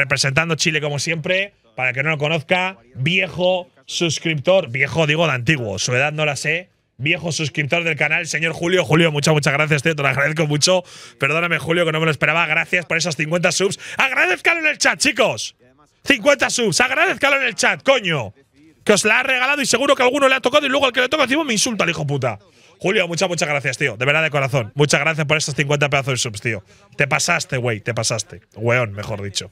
representando Chile como siempre. Para el que no lo conozca, viejo suscriptor, viejo digo de antiguo, su edad no la sé, viejo suscriptor del canal, señor Julio. Julio, muchas, muchas gracias, tío. Te lo agradezco mucho. Perdóname, Julio, que no me lo esperaba. Gracias por esos 50 subs. Agradezcalo en el chat, chicos. 50 subs. Agradezcalo en el chat, coño. Que os la ha regalado y seguro que a alguno le ha tocado y luego al que le toca encima me insulta el hijo puta. Julio, muchas, muchas gracias, tío. De verdad, de corazón. Muchas gracias por esos 50 pedazos de subs, tío. Te pasaste, güey. Te pasaste. Weón, mejor dicho.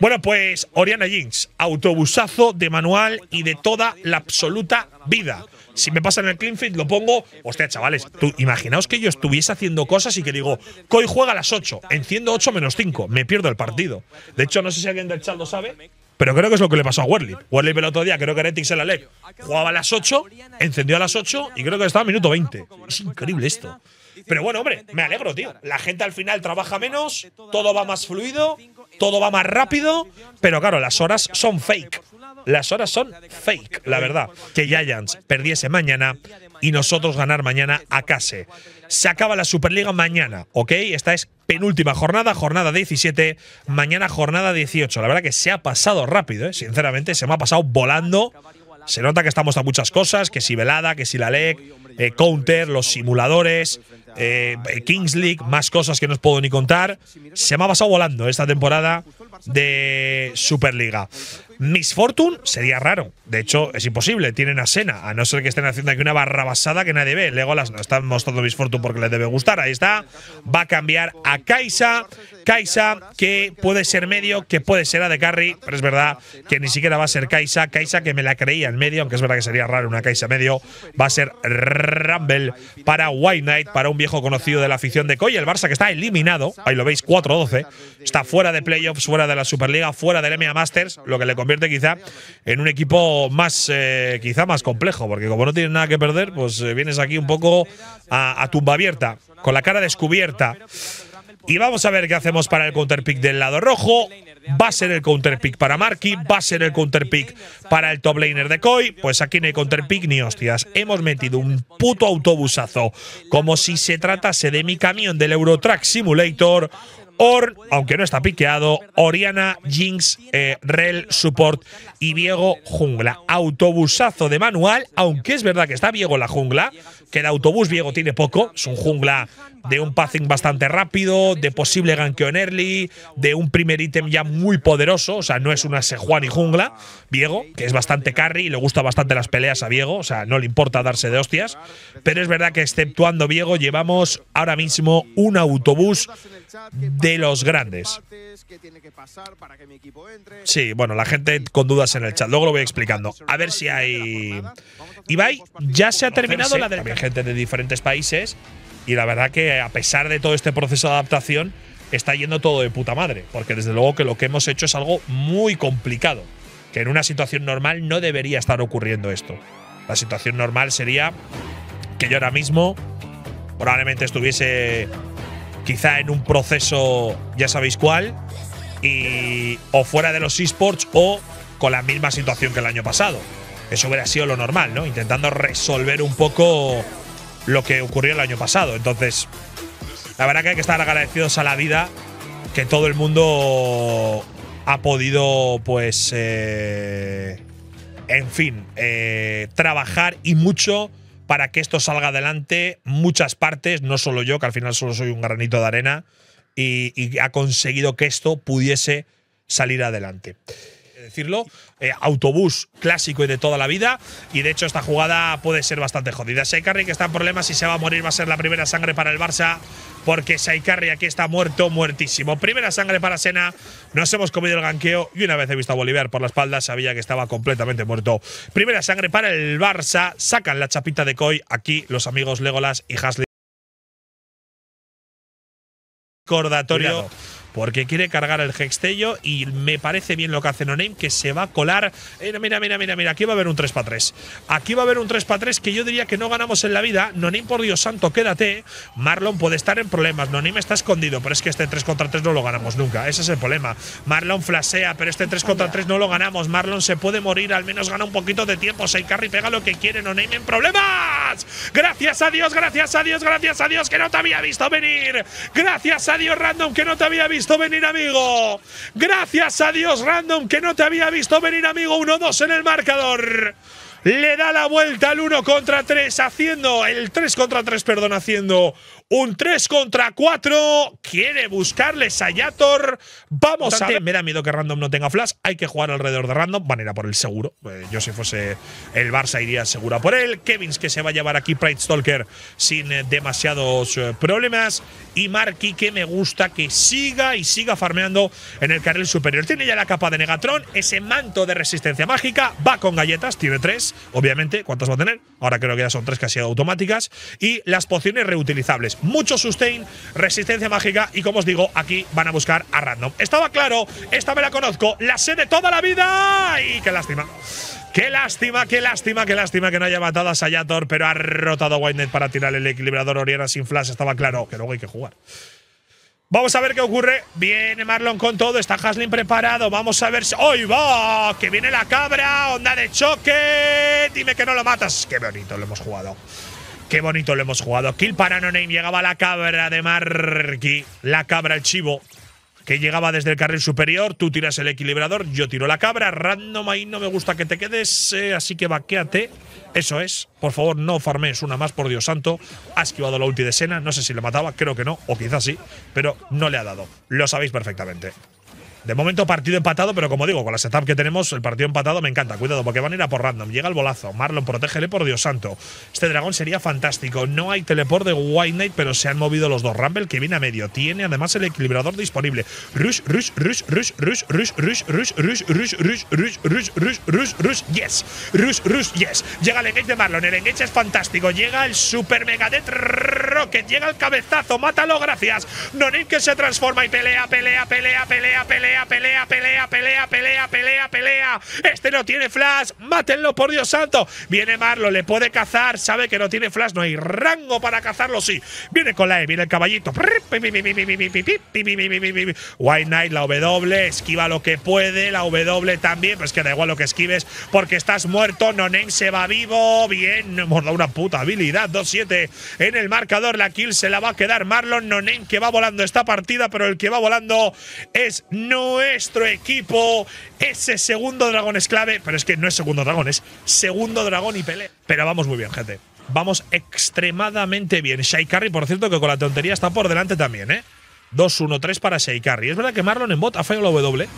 Bueno, pues Oriana Jinx, autobusazo de manual y de toda la absoluta vida. Si me pasa en el clean lo pongo. Hostia, chavales, tú imaginaos que yo estuviese haciendo cosas y que digo, Koi juega a las 8, enciendo 8 menos 5, me pierdo el partido. De hecho, no sé si alguien del chat lo sabe, pero creo que es lo que le pasó a Werlip. Werlip el otro día, creo que era en la LEC, jugaba a las 8, encendió a las 8 y creo que estaba a minuto 20. Es increíble esto. Pero bueno, hombre, me alegro, tío. La gente al final trabaja menos, todo va más fluido, todo va más rápido, pero claro, las horas son fake. Las horas son fake, la verdad. Que Giants perdiese mañana y nosotros ganar mañana a Case. Se acaba la Superliga mañana, ¿ok? Esta es penúltima jornada, jornada 17, mañana jornada 18. La verdad que se ha pasado rápido, ¿eh? sinceramente, se me ha pasado volando. Se nota que estamos a muchas cosas, que si Velada, que si la LEC, eh, Counter, los simuladores, eh, Kings League, más cosas que no os puedo ni contar. Se me ha pasado volando esta temporada de Superliga. Miss Fortune sería raro. De hecho, es imposible. Tienen a Sena, a no ser que estén haciendo aquí una barra basada que nadie ve. Legolas no están mostrando Miss Fortune porque les debe gustar. Ahí está. Va a cambiar a Kaisa. Kaisa, que puede ser medio, que puede ser a de carry, pero es verdad que ni siquiera va a ser Kaisa. Kaisa, que me la creía en medio, aunque es verdad que sería raro una Kaisa medio. Va a ser Rumble para White Knight, para un viejo conocido de la afición de Coy. El Barça que está eliminado. Ahí lo veis, 4-12. Está fuera de playoffs, fuera de la Superliga, fuera del MA Masters, lo que le convierte quizá en un equipo más, eh, quizá más complejo, porque como no tienes nada que perder, pues eh, vienes aquí un poco a, a tumba abierta, con la cara descubierta. Y vamos a ver qué hacemos para el counterpick del lado rojo. Va a ser el counterpick para Marky, va a ser el counterpick para el top laner de Koi. Pues aquí no hay counterpick ni hostias. Hemos metido un puto autobusazo, como si se tratase de mi camión del Eurotrack Simulator. Or, aunque no está piqueado, Oriana, Jinx, eh, Rel, Support y Viego Jungla. Autobusazo de manual, aunque es verdad que está Viego la jungla, que el autobús Viego tiene poco, es un jungla de un passing bastante rápido, de posible gankeo en early, de un primer ítem ya muy poderoso, o sea, no es una Sejuan y jungla, Viego, que es bastante carry y le gusta bastante las peleas a Viego, o sea, no le importa darse de hostias, pero es verdad que exceptuando Viego llevamos ahora mismo un autobús de los grandes. Sí, bueno, la gente con dudas en el chat. Luego lo voy explicando. A ver si hay. Ibai, ya se ha terminado la de También gente de diferentes países. Y la verdad que a pesar de todo este proceso de adaptación, está yendo todo de puta madre. Porque desde luego que lo que hemos hecho es algo muy complicado. Que en una situación normal no debería estar ocurriendo esto. La situación normal sería que yo ahora mismo probablemente estuviese quizá en un proceso, ya sabéis cuál, y o fuera de los esports o con la misma situación que el año pasado. Eso hubiera sido lo normal, ¿no? Intentando resolver un poco lo que ocurrió el año pasado. Entonces, la verdad que hay que estar agradecidos a la vida que todo el mundo ha podido, pues, eh, en fin, eh, trabajar y mucho para que esto salga adelante. Muchas partes, no solo yo, que al final solo soy un granito de arena, y, y ha conseguido que esto pudiese salir adelante decirlo, eh, autobús clásico y de toda la vida. Y de hecho, esta jugada puede ser bastante jodida. Saikarri, que está en problemas y se va a morir, va a ser la primera sangre para el Barça. Porque Saikarri aquí está muerto, muertísimo. Primera sangre para Sena. Nos hemos comido el ganqueo. Y una vez he visto a Bolívar por la espalda, sabía que estaba completamente muerto. Primera sangre para el Barça. Sacan la chapita de Koi. Aquí los amigos Legolas y Hasley. Recordatorio porque quiere cargar el Hextello y me parece bien lo que hace Noname, que se va a colar. Eh, mira, mira, mira, mira, aquí va a haber un 3 para 3. Aquí va a haber un 3 para 3 que yo diría que no ganamos en la vida. Noname, por Dios santo, quédate. Marlon puede estar en problemas. Noname está escondido, pero es que este 3 contra 3 no lo ganamos nunca. Ese es el problema. Marlon flasea, pero este 3 contra 3 no lo ganamos. Marlon se puede morir, al menos gana un poquito de tiempo. Seikarri pega lo que quiere. Noname en problemas. Gracias a Dios, gracias a Dios, gracias a Dios que no te había visto venir. Gracias a Dios, Random, que no te había visto visto venir, amigo. Gracias a Dios, Random, que no te había visto venir, amigo. 1-2 en el marcador. Le da la vuelta al 1 contra 3, haciendo el 3 contra 3, perdón, haciendo un 3 contra 4. Quiere buscarle Sayator. Vamos a ver. Me da miedo que Random no tenga flash. Hay que jugar alrededor de Random. Van a ir a por el seguro. Eh, yo, si fuese el Barça, iría seguro por él. Kevins, que se va a llevar aquí Pride Stalker sin eh, demasiados eh, problemas. Y Marky, que me gusta que siga y siga farmeando en el carril superior. Tiene ya la capa de Negatron. Ese manto de resistencia mágica. Va con galletas. Tiene tres, obviamente. ¿Cuántas va a tener? Ahora creo que ya son tres casi automáticas. Y las pociones reutilizables mucho sustain, resistencia mágica y como os digo, aquí van a buscar a random. Estaba claro, esta me la conozco, la sé de toda la vida y qué lástima. Qué lástima, qué lástima, qué lástima que no haya matado a Sayator, pero ha rotado Whitenet para tirar el equilibrador Oriana sin flash. Estaba claro que luego hay que jugar. Vamos a ver qué ocurre. Viene Marlon con todo. Está Haslin preparado. Vamos a ver si. ¡Hoy va! Que viene la cabra. Onda de choque. Dime que no lo matas. Qué bonito lo hemos jugado. Qué bonito lo hemos jugado. Kill para No Name. Llegaba la cabra de Marky. La cabra, el chivo. Que llegaba desde el carril superior. Tú tiras el equilibrador. Yo tiro la cabra. Random ahí no me gusta que te quedes. Eh, así que vaquéate. Eso es. Por favor, no farmes una más, por Dios santo. Ha esquivado la ulti de Sena. No sé si le mataba. Creo que no. O quizás sí. Pero no le ha dado. Lo sabéis perfectamente. De momento partido empatado, pero como digo, con la setup que tenemos, el partido empatado me encanta. Cuidado, porque van a ir a por random. Llega el bolazo. Marlon, protégele por Dios santo. Este dragón sería fantástico. No hay teleport de White Knight, pero se han movido los dos. Rumble que viene a medio. Tiene además el equilibrador disponible. Rush, rush, rush, rush, rush, rush, rush, rush, rush, rush, rush, rush, rush, rush, rush, rush, yes. Rush, rush, yes. Llega el engage de Marlon. El engage es fantástico. Llega el super megadet rocket. Llega el cabezazo. Mátalo, gracias. Nonin que se transforma y pelea, pelea, pelea, pelea, pelea pelea, pelea, pelea, pelea, pelea, pelea, Este no tiene flash, mátenlo por Dios santo. Viene Marlo, le puede cazar, sabe que no tiene flash, no hay rango para cazarlo, sí. Viene con la E, viene el caballito. White Knight, la W, esquiva lo que puede, la W también, pues que da igual lo que esquives, porque estás muerto. Nonen se va vivo, bien, hemos dado una puta habilidad. 2-7 en el marcador, la kill se la va a quedar Marlon. Nonen que va volando esta partida, pero el que va volando es no nuestro equipo. Ese segundo dragón es clave, pero es que no es segundo dragón, es segundo dragón y pelea. Pero vamos muy bien, gente. Vamos extremadamente bien. Shaikari, por cierto, que con la tontería está por delante también, ¿eh? 2-1-3 para Shaikari. Es verdad que Marlon en bot ha fallado la W,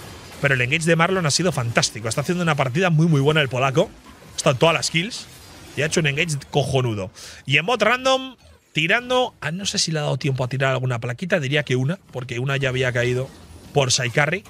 pero el engage de Marlon ha sido fantástico. Está haciendo una partida muy, muy buena el polaco. Está en todas las kills y ha hecho un engage cojonudo. Y en bot random, tirando. Ah, no sé si le ha dado tiempo a tirar alguna plaquita, diría que una, porque una ya había caído por Saikari.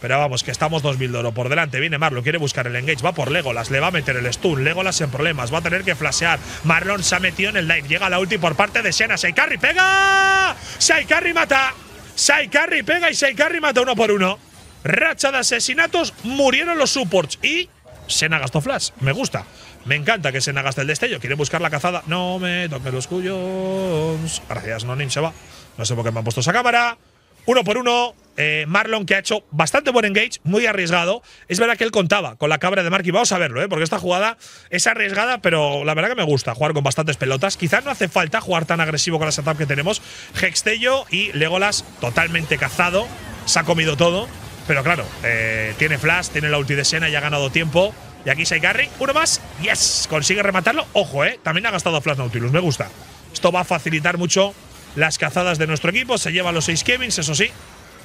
Pero vamos, que estamos 2000 de oro por delante. Viene Marlon, quiere buscar el engage. Va por Legolas, le va a meter el stun. Legolas en problemas, va a tener que flashear. Marlon se ha metido en el live. Llega la ulti por parte de Sena. Saikari pega. Saikari mata. Saikari pega y Saikari mata uno por uno. Racha de asesinatos. Murieron los supports. Y Sena gastó flash. Me gusta. Me encanta que Sena gaste el destello. Quiere buscar la cazada. No me toque los cuyos. Gracias, Nonin se va. No sé por qué me han puesto esa cámara. Uno por uno. Eh, Marlon, que ha hecho bastante buen engage, muy arriesgado. Es verdad que él contaba con la cabra de Marky. Vamos a verlo, ¿eh? porque esta jugada es arriesgada, pero la verdad que me gusta jugar con bastantes pelotas. Quizás no hace falta jugar tan agresivo con la setup que tenemos. Hextello y Legolas totalmente cazado. Se ha comido todo. Pero claro, eh, tiene flash, tiene la ulti de Sena y ha ganado tiempo. Y aquí Saikarri, uno más. Yes, consigue rematarlo. Ojo, eh. También ha gastado flash Nautilus, me gusta. Esto va a facilitar mucho las cazadas de nuestro equipo. Se lleva los seis Kevins, eso sí.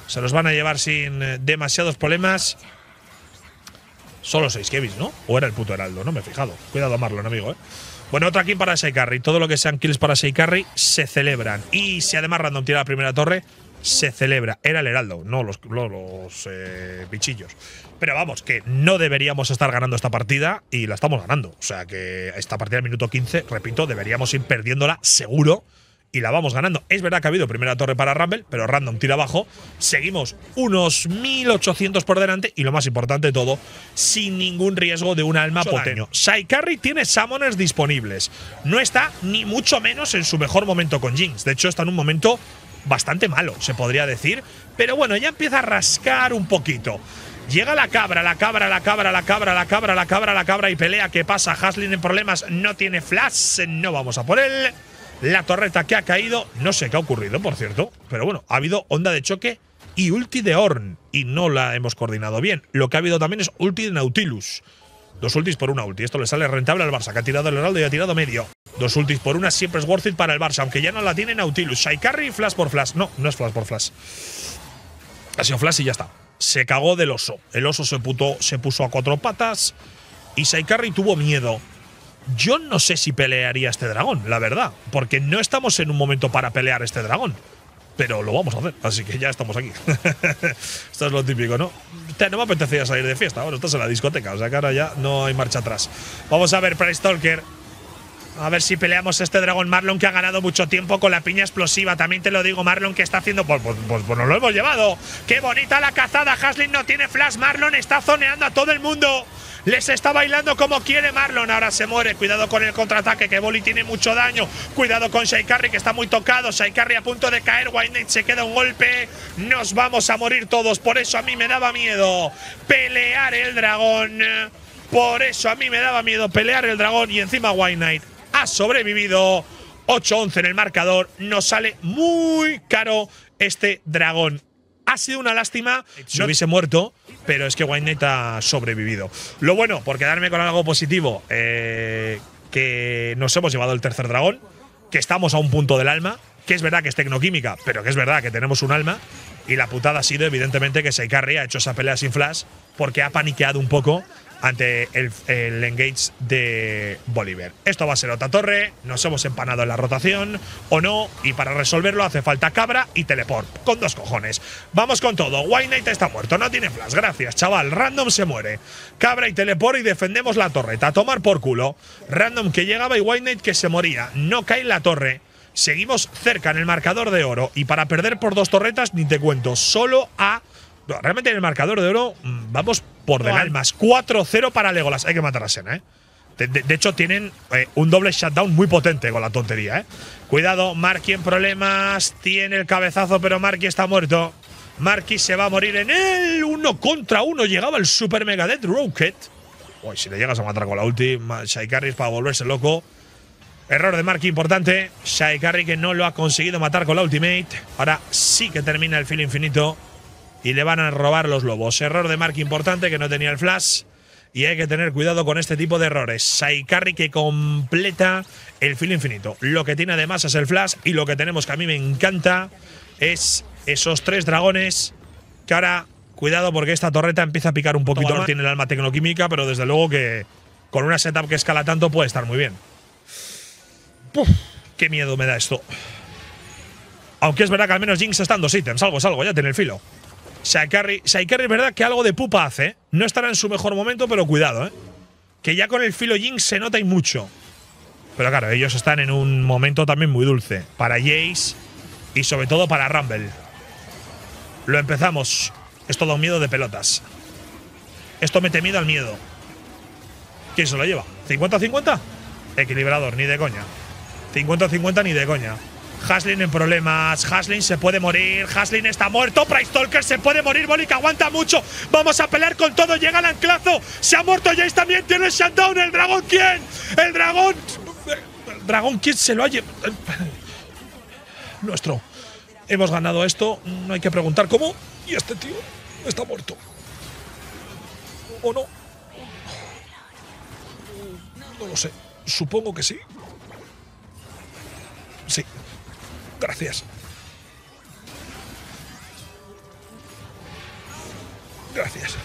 Se los van a llevar sin eh, demasiados problemas. Solo seis Kevins, ¿no? O era el puto Heraldo, no me he fijado. Cuidado, Marlon, amigo, ¿eh? Bueno, otra kill para Seikarri. Todo lo que sean kills para Seikarri se celebran. Y si además Random tira la primera torre, se celebra. Era el Heraldo, no los, los eh, bichillos. Pero vamos, que no deberíamos estar ganando esta partida y la estamos ganando. O sea que esta partida del minuto 15, repito, deberíamos ir perdiéndola seguro y la vamos ganando. Es verdad que ha habido primera torre para Rumble, pero Random tira abajo. Seguimos unos 1800 por delante y lo más importante de todo, sin ningún riesgo de un alma potente. Saikari tiene summoners disponibles. No está ni mucho menos en su mejor momento con Jinx. De hecho, está en un momento bastante malo, se podría decir. Pero bueno, ya empieza a rascar un poquito. Llega la cabra, la cabra, la cabra, la cabra, la cabra, la cabra, la cabra y pelea. ¿Qué pasa? Haslin en problemas, no tiene flash, no vamos a por él la torreta que ha caído. No sé qué ha ocurrido, por cierto. Pero bueno, ha habido onda de choque y ulti de Orn. Y no la hemos coordinado bien. Lo que ha habido también es ulti de Nautilus. Dos ultis por una ulti. Esto le sale rentable al Barça, que ha tirado el Heraldo y ha tirado medio. Dos ultis por una siempre es worth it para el Barça, aunque ya no la tiene Nautilus. Shaikarri, flash por flash. No, no es flash por flash. Ha sido flash y ya está. Se cagó del oso. El oso se, se puso a cuatro patas y Shaikarri tuvo miedo. Yo no sé si pelearía este dragón, la verdad, porque no estamos en un momento para pelear este dragón pero lo vamos a hacer, así que ya estamos aquí. Esto es lo típico, ¿no? no me apetecía salir de fiesta, ahora estás en la discoteca, o sea que ahora ya no hay marcha atrás. Vamos a ver, Price Stalker. A ver si peleamos este dragón Marlon que ha ganado mucho tiempo con la piña explosiva. También te lo digo, Marlon, que está haciendo. Pues, pues, pues, pues nos lo hemos llevado. ¡Qué bonita la cazada! Haslin no tiene flash. Marlon está zoneando a todo el mundo. Les está bailando como quiere Marlon. Ahora se muere. Cuidado con el contraataque, que Boli tiene mucho daño. Cuidado con Shaikarri, que está muy tocado. Shaikarri a punto de caer. White se queda un golpe. Nos vamos a morir todos. Por eso a mí me daba miedo pelear el dragón. Por eso a mí me daba miedo pelear el dragón. Y encima White Knight ha sobrevivido. 8-11 en el marcador. Nos sale muy caro este dragón. Ha sido una lástima si hubiese muerto, pero es que Knight ha sobrevivido. Lo bueno, por quedarme con algo positivo, eh, que nos hemos llevado el tercer dragón, que estamos a un punto del alma, que es verdad que es tecnoquímica, pero que es verdad que tenemos un alma. Y la putada ha sido, evidentemente, que Seikari ha hecho esa pelea sin flash porque ha paniqueado un poco ante el, engage de Bolívar. Esto va a ser otra torre, nos hemos empanado en la rotación o no, y para resolverlo hace falta cabra y teleport, con dos cojones. Vamos con todo, White Knight está muerto, no tiene flash, gracias chaval, Random se muere. Cabra y teleport y defendemos la torreta, a tomar por culo. Random que llegaba y White Knight que se moría, no cae en la torre. Seguimos cerca en el marcador de oro y para perder por dos torretas ni te cuento, solo a realmente en el marcador de oro mm, vamos por del almas. 4-0 para Legolas. Hay que matar a Sena, ¿eh? De, hecho, tienen eh, un doble shutdown muy potente con la tontería, ¿eh? Cuidado, Marky en problemas. Tiene el cabezazo, pero Marky está muerto. Marky se va a morir en el uno contra uno. Llegaba el Super Mega Dead Rocket. Uy, si le llegas a matar con la ulti, Shaikari para volverse loco. Error de Marky importante. Shaikari que no lo ha conseguido matar con la ultimate. Ahora sí que termina el filo infinito y le van a robar los lobos. Error de Mark importante que no tenía el flash. Y hay que tener cuidado con este tipo de errores. Saikari que completa el filo infinito. Lo que tiene además es el flash. Y lo que tenemos que a mí me encanta es esos tres dragones. Que ahora, cuidado porque esta torreta empieza a picar un poquito más. Tiene el alma tecnoquímica, pero desde luego que con una setup que escala tanto puede estar muy bien. qué miedo me da esto. Aunque es verdad que al menos Jinx está en dos ítems. Algo es algo, ya tiene el filo. Saikari, es verdad que algo de pupa hace. ¿eh? No estará en su mejor momento, pero cuidado, ¿eh? Que ya con el filo Jinx se nota y mucho. Pero claro, ellos están en un momento también muy dulce. Para Jace y sobre todo para Rumble. Lo empezamos. Es todo un miedo de pelotas. Esto mete miedo al miedo. ¿Quién se lo lleva? ¿50-50? Equilibrador, ni de coña. 50-50 ni de coña. Haslin en problemas. Haslin se puede morir. Haslin está muerto. Price Talker se puede morir. Bolic aguanta mucho. Vamos a pelear con todo. Llega el anclazo. Se ha muerto Jace también. Tiene el shutdown. ¿El dragón quién? El dragón. ¿El dragón quién se lo ha llevado? Nuestro. Hemos ganado esto. No hay que preguntar cómo. Y este tío está muerto. ¿O no? No lo sé. Supongo que sí. Sí. Gracias. Gracias.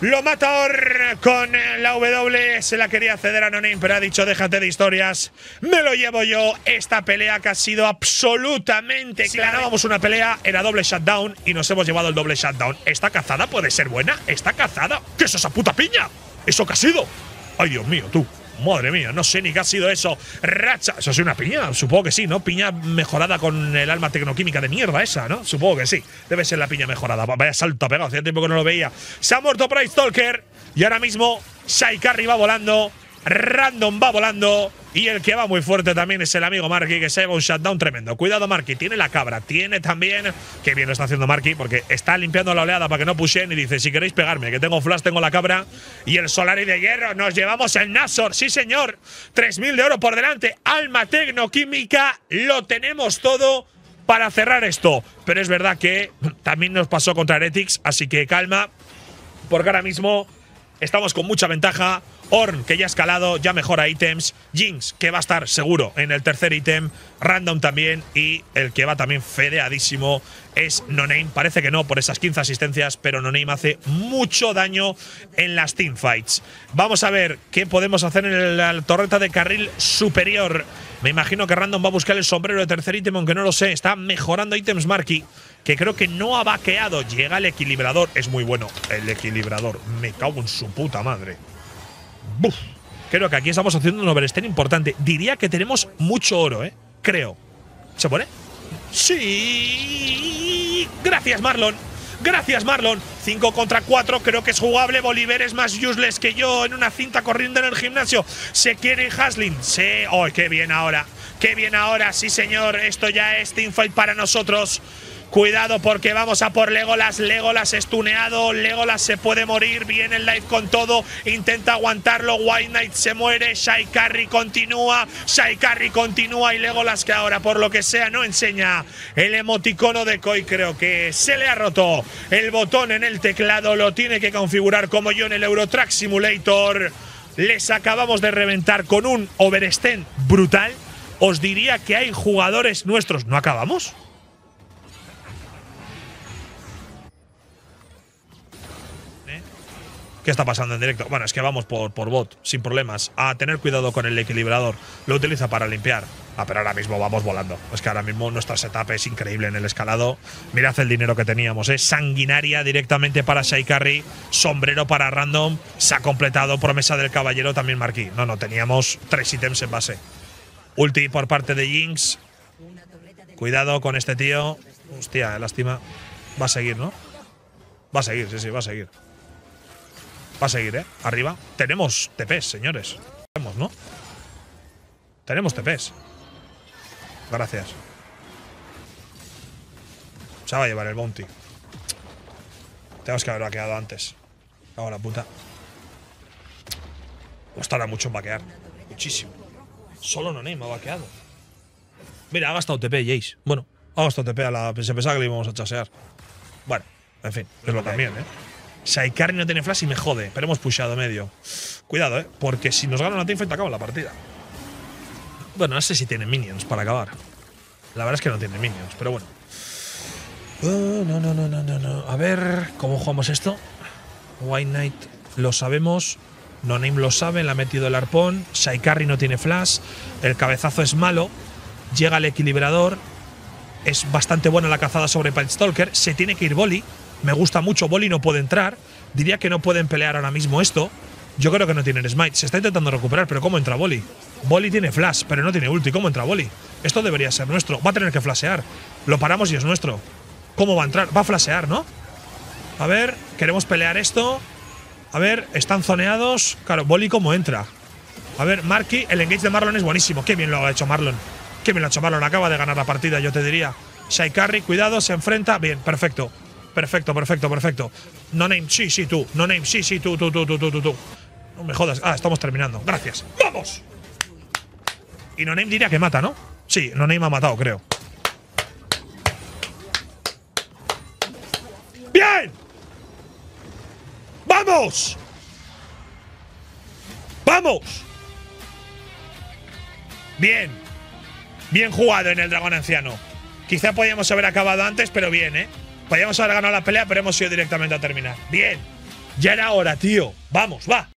Lo matador con la W. Se la quería ceder a Nonin, pero ha dicho déjate de historias. Me lo llevo yo. Esta pelea que ha sido absolutamente si ganábamos una pelea, era doble shutdown y nos hemos llevado el doble shutdown. ¿Esta cazada puede ser buena? ¿Esta cazada? ¿Qué es esa puta piña? ¿Eso qué ha sido? Ay, Dios mío, tú. Madre mía, no sé ni qué ha sido eso. Racha. Eso es una piña, supongo que sí, ¿no? Piña mejorada con el alma tecnoquímica de mierda esa, ¿no? Supongo que sí. Debe ser la piña mejorada. Vaya salto pegado, hacía tiempo que no lo veía. Se ha muerto Price Stalker. Y ahora mismo Shaikari va volando. Random va volando. Y el que va muy fuerte también es el amigo Marky, que se lleva un shutdown tremendo. Cuidado, Marky. Tiene la cabra. Tiene también. Qué bien lo está haciendo Marky, porque está limpiando la oleada para que no pushen. Y dice: Si queréis pegarme, que tengo flash, tengo la cabra. Y el Solari de hierro. Nos llevamos el Nasor. Sí, señor. 3.000 de oro por delante. Alma tecnoquímica. Lo tenemos todo. para cerrar esto. Pero es verdad que también nos pasó contra Heretics, así que calma, porque ahora mismo estamos con mucha ventaja. Orn, que ya ha escalado, ya mejora ítems. Jinx, que va a estar seguro en el tercer ítem. Random también. Y el que va también fedeadísimo es Noname. Parece que no por esas 15 asistencias, pero Noname hace mucho daño en las teamfights. Vamos a ver qué podemos hacer en la torreta de carril superior. Me imagino que Random va a buscar el sombrero de tercer ítem, aunque no lo sé. Está mejorando ítems Marky, que creo que no ha vaqueado. Llega el equilibrador. Es muy bueno el equilibrador. Me cago en su puta madre. Buf. Creo que aquí estamos haciendo un overstay importante. Diría que tenemos mucho oro, ¿eh? Creo. ¿Se pone? Sí. Gracias, Marlon. Gracias, Marlon. 5 contra 4, creo que es jugable. Bolívar es más useless que yo en una cinta corriendo en el gimnasio. Se quiere Haslin. Sí. ¡Oh, qué bien ahora! ¡Qué bien ahora! Sí, señor. Esto ya es teamfight para nosotros. Cuidado porque vamos a por Legolas. Legolas estuneado. Legolas se puede morir. Viene el live con todo. Intenta aguantarlo. White Knight se muere. Shai Carry continúa. Shai Carry continúa. Y Legolas que ahora, por lo que sea, no enseña el emoticono de Koi. Creo que se le ha roto el botón en el teclado. Lo tiene que configurar como yo en el Eurotrack Simulator. Les acabamos de reventar con un overextend brutal. Os diría que hay jugadores nuestros. ¿No acabamos? ¿Qué está pasando en directo? Bueno, es que vamos por, por bot, sin problemas. A tener cuidado con el equilibrador. Lo utiliza para limpiar. Ah, pero ahora mismo vamos volando. Es que ahora mismo nuestra setup es increíble en el escalado. Mirad el dinero que teníamos, ¿eh? Sanguinaria directamente para Shai Carry. Sombrero para Random. Se ha completado. Promesa del caballero también marquí. No, no, teníamos tres ítems en base. Ulti por parte de Jinx. Cuidado con este tío. Hostia, lástima. Va a seguir, ¿no? Va a seguir, sí, sí, va a seguir. Va a seguir, ¿eh? Arriba. Tenemos TPs, señores. Tenemos, ¿no? Tenemos TPs. Gracias. Se va a llevar el bounty. Tenemos que haberlo vaqueado antes. Cago la puta. Costará mucho en vaquear. Muchísimo. Solo no me ha vaqueado. Mira, ha gastado TP, Jace. Bueno, ha gastado TP a la. Se pensaba que le íbamos a chasear. Bueno, en fin, es lo también, ¿eh? Saikari no tiene flash y me jode, pero hemos pushado medio. Cuidado, ¿eh? Porque si nos gana una teamfight acaba la partida. Bueno, no sé si tiene minions para acabar. La verdad es que no tiene minions, pero bueno. Uh, no, no, no, no, no, no. A ver, ¿cómo jugamos esto? White Knight lo sabemos. No Name lo sabe, le ha metido el arpón. Saikari no tiene flash. El cabezazo es malo. Llega el equilibrador. Es bastante buena la cazada sobre Pine Stalker. Se tiene que ir Boli. Me gusta mucho. Boli no puede entrar. Diría que no pueden pelear ahora mismo esto. Yo creo que no tienen smite. Se está intentando recuperar, pero ¿cómo entra Boli? Boli tiene flash, pero no tiene ulti. ¿Cómo entra Boli? Esto debería ser nuestro. Va a tener que flashear. Lo paramos y es nuestro. ¿Cómo va a entrar? Va a flashear, ¿no? A ver, queremos pelear esto. A ver, están zoneados. Claro, Boli cómo entra. A ver, Marky, el engage de Marlon es buenísimo. Qué bien lo ha hecho Marlon. Qué bien lo ha hecho Marlon. Acaba de ganar la partida, yo te diría. Shai Carry, cuidado, se enfrenta. Bien, perfecto. Perfecto, perfecto, perfecto. No name, sí, sí, tú. No name, sí, sí, tú, tú, tú, tú, tú, tú. No me jodas. Ah, estamos terminando. Gracias. ¡Vamos! Y No name diría que mata, ¿no? Sí, No name ha matado, creo. ¡Bien! ¡Vamos! ¡Vamos! Bien. Bien jugado en el dragón anciano. Quizá podíamos haber acabado antes, pero bien, ¿eh? Podríamos haber ganado la pelea, pero hemos ido directamente a terminar. Bien. Ya era hora, tío. Vamos, va.